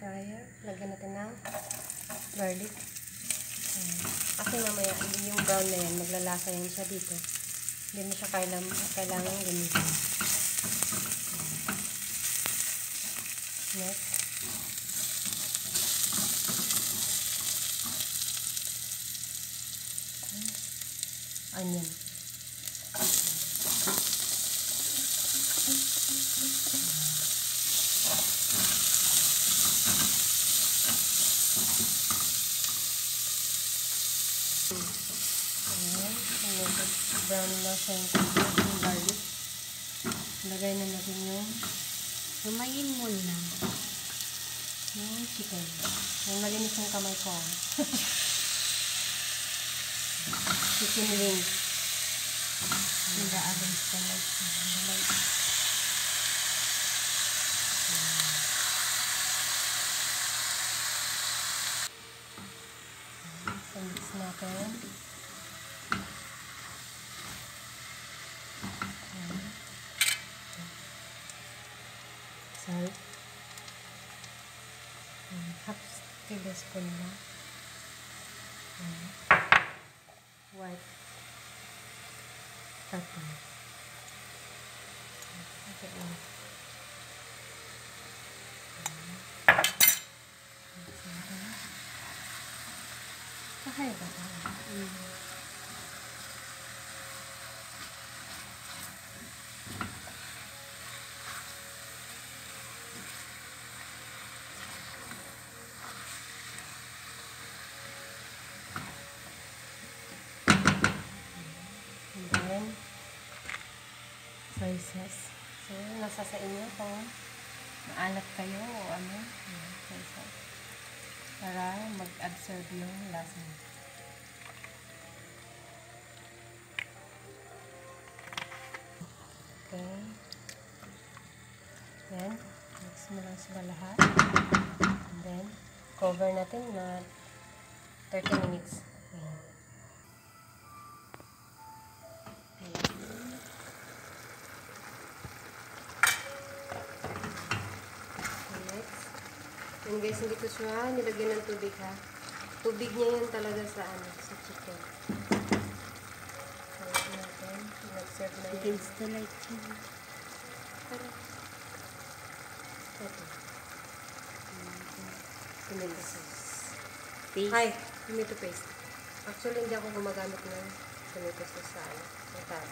fryer. Lagyan natin ng garlic. Ayan. Kasi mamaya, yung brown na yan, maglalasa yan siya dito. Hindi mo siya kailangan, kailangan gamitin. Next. Onion. Ayan. Ayan. Brown na siya yung garlic. Lagay na natin yung Lumayin mo na. yung chicken. Yung malinis yung kamay ko. chicken wings. Ka lang. So, mix natin. Ayan. Salt. Ayan, Half tablespoon na. Ayan. White pepper. Okay, lang. Ayan. Mix natin. Kaya ba tayo? And then, sauce. So, nasa sa inyo kung maalat kayo o ano. Soy sauce. Para mag-absorb yung lasa. Okay. Yan. Mix mo lang sila lahat. And then, cover natin na 30 minutes. Ayan. Next. Yan guys, hindi ko siya nilagyan ng tubig ha. Tubig niya yan talaga sa ano, sa chicken. Ito natin. Nag-serve na yan. Against the light. Pero, ito. Tomato sauce. Paste. Ay, tomato paste. Actually, hindi ako gumagamit ng tomato sauce sa ano. Sa taro.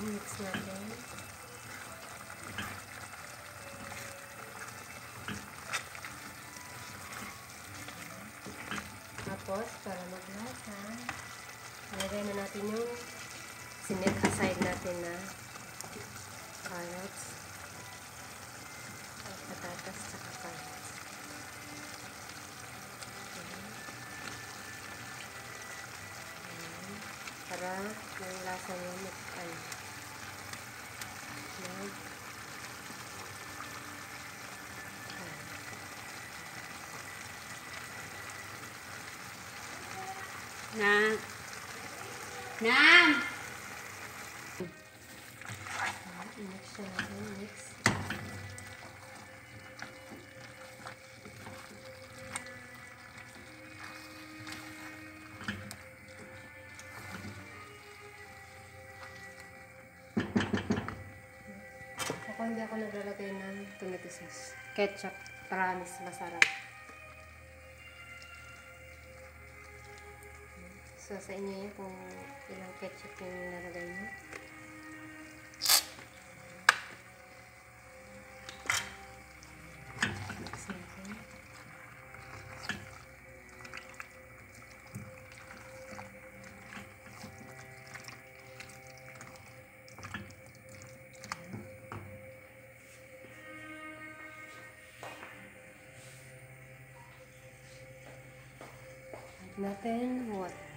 So, mix natin. Tapos, para maglasa, ilagay na natin yung sinet aside natin na carrots, at patatas, saka carrots. Para yung lasa niya Na. Nam! Ako hindi ako naglalagay ng tomato sauce. Ketchup, mas masarap. so sa inyo yun kung ilang ketchup yung nilalagay nyo natin what